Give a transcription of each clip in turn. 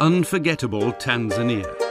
Unforgettable Tanzania.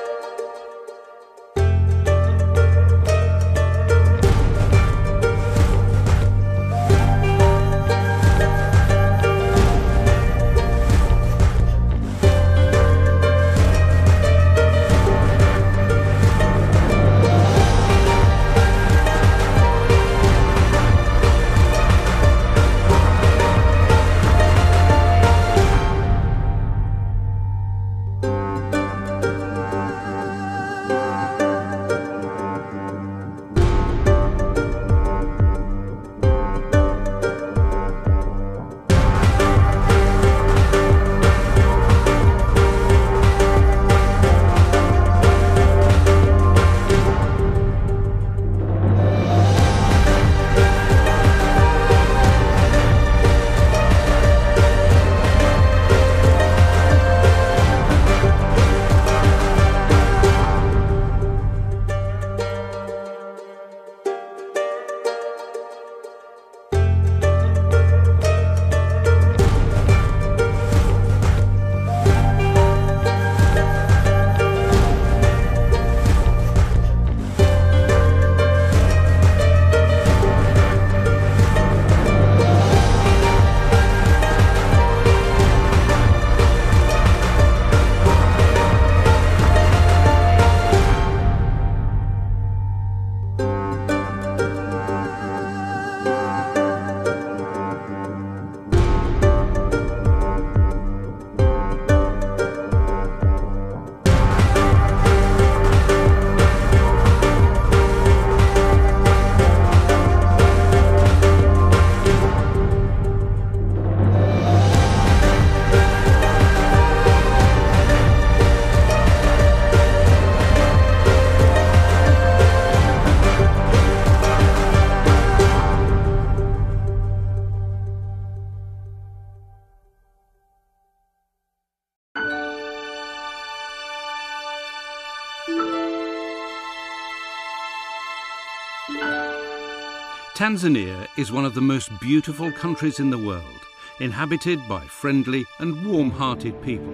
Tanzania is one of the most beautiful countries in the world, inhabited by friendly and warm-hearted people.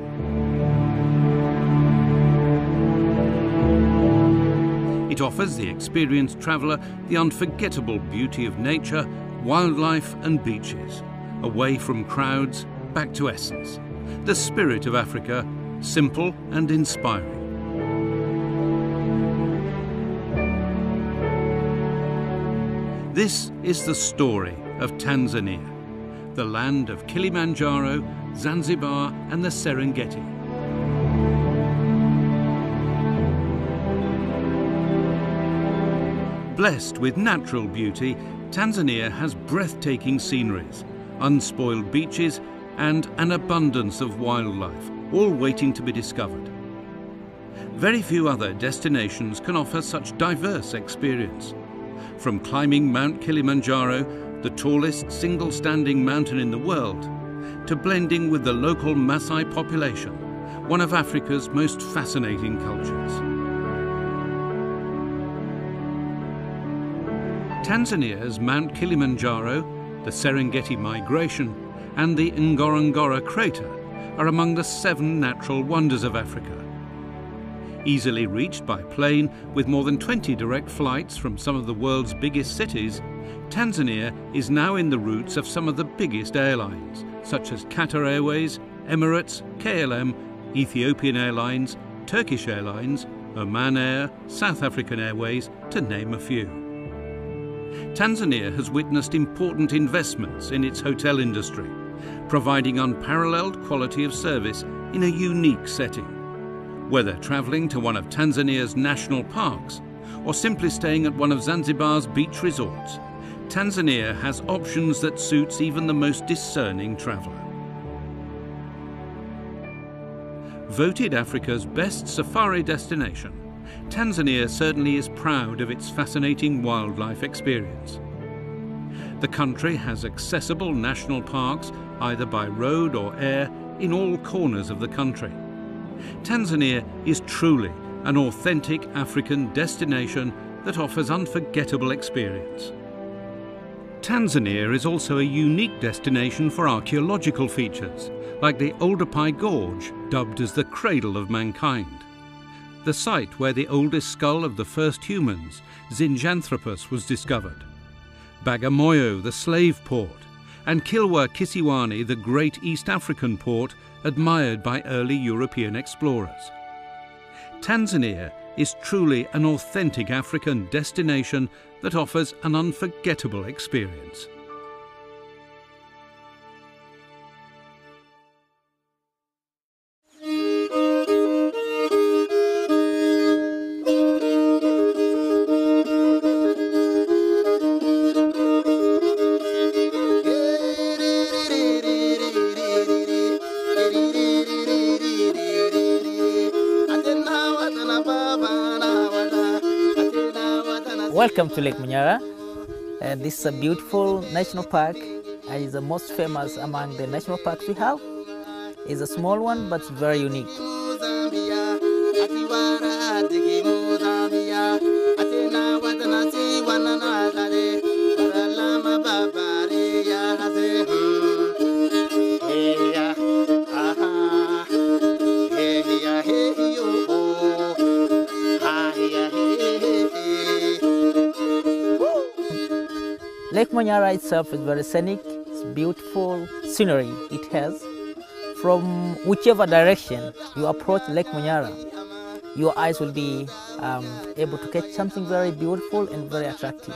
It offers the experienced traveller the unforgettable beauty of nature, wildlife and beaches, away from crowds, back to essence. The spirit of Africa, simple and inspiring. This is the story of Tanzania, the land of Kilimanjaro, Zanzibar and the Serengeti. Blessed with natural beauty, Tanzania has breathtaking sceneries, unspoiled beaches and an abundance of wildlife, all waiting to be discovered. Very few other destinations can offer such diverse experience from climbing Mount Kilimanjaro, the tallest single standing mountain in the world, to blending with the local Maasai population, one of Africa's most fascinating cultures. Tanzania's Mount Kilimanjaro, the Serengeti Migration, and the Ngorongoro Crater are among the seven natural wonders of Africa easily reached by plane with more than 20 direct flights from some of the world's biggest cities, Tanzania is now in the routes of some of the biggest airlines, such as Qatar Airways, Emirates, KLM, Ethiopian Airlines, Turkish Airlines, Oman Air, South African Airways, to name a few. Tanzania has witnessed important investments in its hotel industry, providing unparalleled quality of service in a unique setting. Whether travelling to one of Tanzania's national parks or simply staying at one of Zanzibar's beach resorts, Tanzania has options that suits even the most discerning traveller. Voted Africa's best safari destination, Tanzania certainly is proud of its fascinating wildlife experience. The country has accessible national parks either by road or air in all corners of the country. Tanzania is truly an authentic African destination that offers unforgettable experience. Tanzania is also a unique destination for archaeological features, like the Oldupai Gorge, dubbed as the cradle of mankind. The site where the oldest skull of the first humans, Zinjanthropus, was discovered. Bagamoyo, the slave port, and Kilwa Kisiwani, the great East African port admired by early European explorers. Tanzania is truly an authentic African destination that offers an unforgettable experience. Welcome to Lake Manyara. Uh, this is a beautiful national park. Uh, it's the most famous among the national parks we have. It's a small one, but very unique. Lake Manyara itself is very scenic, it's beautiful scenery it has. From whichever direction you approach Lake Manyara, your eyes will be um, able to catch something very beautiful and very attractive.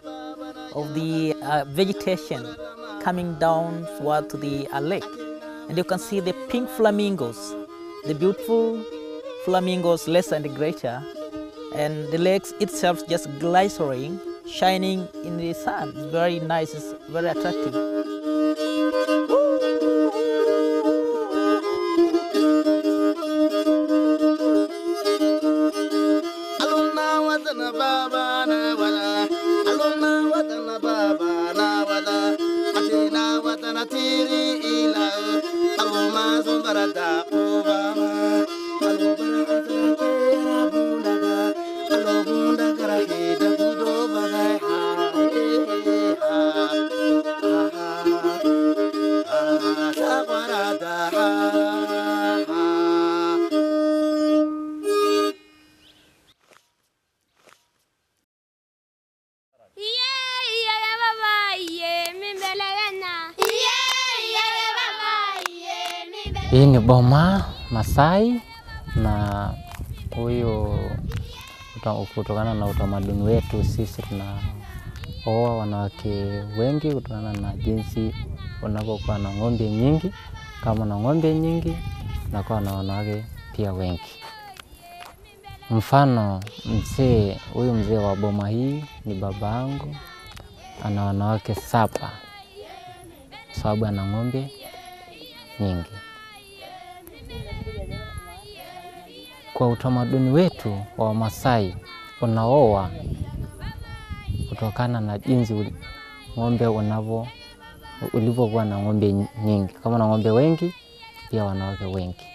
of the uh, vegetation coming down toward to the uh, lake. And you can see the pink flamingos the beautiful flamingos lesser and greater. And the lake itself just glittering shining in the sun. It's very nice it's very attractive Hii ni boma Masai na huyu kutokana na utamaduni wetu sisi tunaoa wanawake wengi kutokana na jinsi unapokuwa na ng'ombe nyingi. Kama na ng'ombe nyingi, unakuwa na wanawake pia wengi. Mfano, mzee huyu mzee wa boma hii ni baba yangu, ana wanawake saba sababu ana ng'ombe nyingi. Kwa utamaduni wetu wa Wamasai unaoa kutokana na jinsi ng'ombe unavyo ulivyokuwa na ng'ombe nyingi. Kama na ng'ombe wengi, pia wanawake wengi.